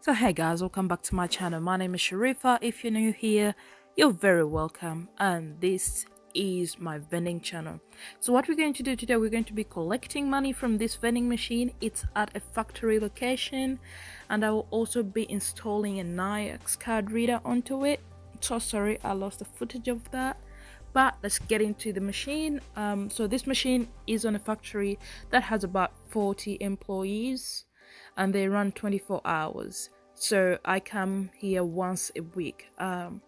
So hey guys, welcome back to my channel. My name is Sharifah. If you're new here, you're very welcome. And this is my vending channel. So what we're going to do today, we're going to be collecting money from this vending machine. It's at a factory location and I will also be installing a Nayax card reader onto it. So sorry, I lost the footage of that. But let's get into the machine. Um, so this machine is on a factory that has about 40 employees and they run 24 hours so i come here once a week. Um,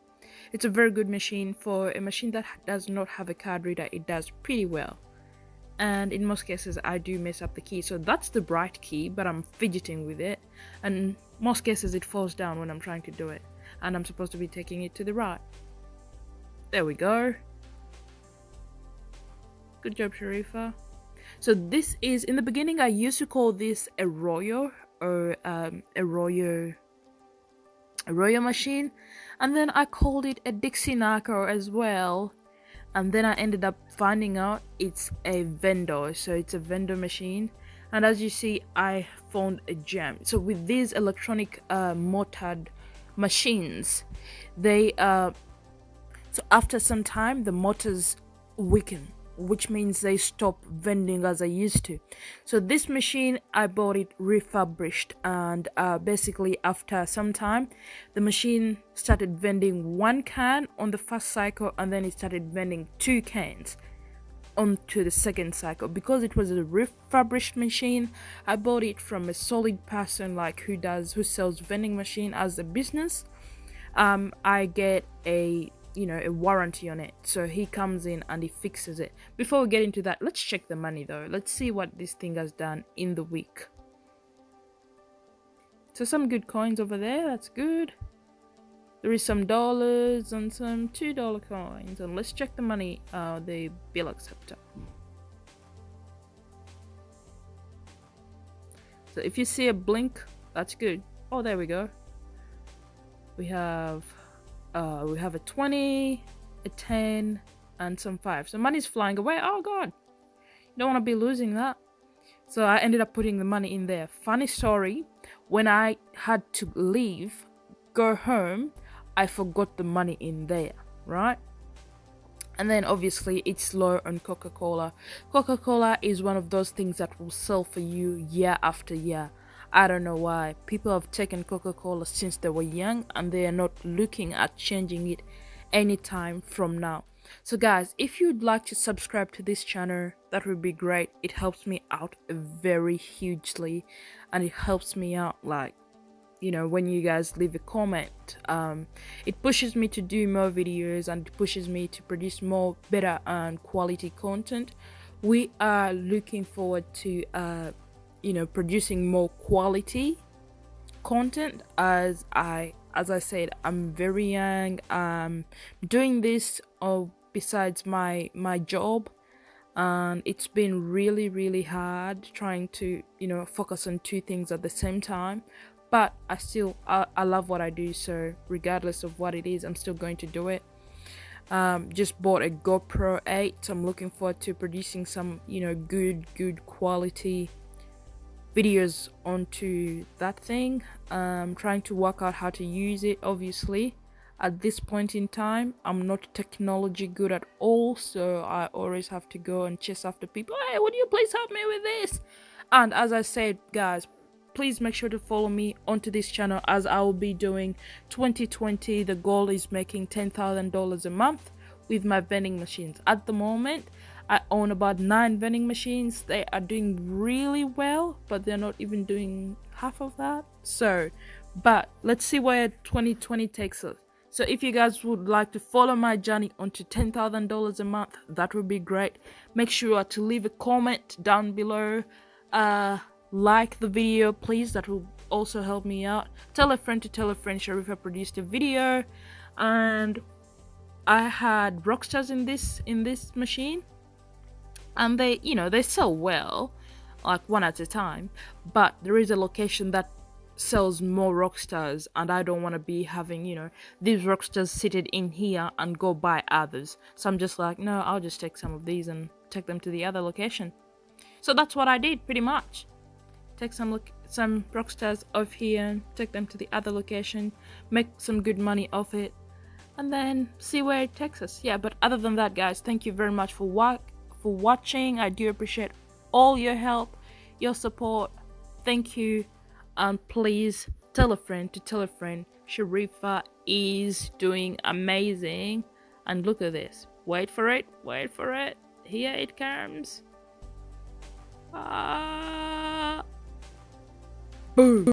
it's a very good machine for a machine that does not have a card reader. It does pretty well. And in most cases i do mess up the key. So that's the bright key but i'm fidgeting with it. And most cases it falls down when i'm trying to do it. And i'm supposed to be taking it to the right. There we go. Good job sharifah. So this is in the beginning i used to call this a royo or um, a royo a royo machine and then i called it a Dixie-Narco as well. And then i ended up finding out it's a Vendo so it's a Vendo machine. And as you see i found a gem. So with these electronic uh, motored machines they uh so after some time the motors weaken which means they stop vending as I used to. So this machine I bought it refurbished and uh, basically after some time the machine started vending one can on the first cycle and then it started vending two cans onto the second cycle because it was a refurbished machine I bought it from a solid person like who does who sells vending machine as a business um, I get a you know a warranty on it. So he comes in and he fixes it. Before we get into that let's check the money though. Let's see what this thing has done in the week. So some good coins over there. That's good. There is some dollars and some two dollar coins. And let's check the money uh the bill acceptor. So if you see a blink that's good. Oh there we go. We have uh, we have a 20, a 10, and some 5. So money's flying away. Oh god. You don't want to be losing that. So I ended up putting the money in there. Funny story, when I had to leave, go home, I forgot the money in there, right? And then obviously it's low on Coca-Cola. Coca-Cola is one of those things that will sell for you year after year. I don't know why. People have taken Coca Cola since they were young and they are not looking at changing it anytime from now. So, guys, if you'd like to subscribe to this channel, that would be great. It helps me out very hugely and it helps me out like you know when you guys leave a comment um, it pushes me to do more videos and it pushes me to produce more better and quality content we are looking forward to uh, you know producing more quality content. As i as i said i'm very young. Um doing this uh, besides my my job. And it's been really really hard trying to you know focus on two things at the same time. But i still i, I love what i do. So regardless of what it is i'm still going to do it. Um, just bought a GoPro 8 so I'm looking forward to producing some you know good good quality videos onto that thing. Um trying to work out how to use it obviously. At this point in time i'm not technology good at all so i always have to go and chase after people. Hey would you please help me with this? And as i said guys please make sure to follow me onto this channel as i will be doing 2020 the goal is making ten thousand dollars a month with my vending machines. At the moment I own about nine vending machines. They are doing really well, but they're not even doing half of that. So, but let's see where 2020 takes us. So if you guys would like to follow my journey onto $10,000 a month, that would be great. Make sure to leave a comment down below. Uh, like the video, please. That will also help me out. Tell a friend to tell a friend Sharifah produced a video. And I had rockstars in this in this machine and they you know they sell well like one at a time. But there is a location that sells more rockstars and i don't want to be having you know these rockstars seated in here and go buy others. So i'm just like no i'll just take some of these and take them to the other location. So that's what i did pretty much. Take some look some rockstars off here, take them to the other location, make some good money off it, and then see where it takes us. Yeah, but other than that, guys, thank you very much for wa- for watching. I do appreciate all your help, your support. Thank you, and please tell a friend to tell a friend. Sharifah is doing amazing, and look at this. Wait for it. Wait for it. Here it comes. Ah. Boom.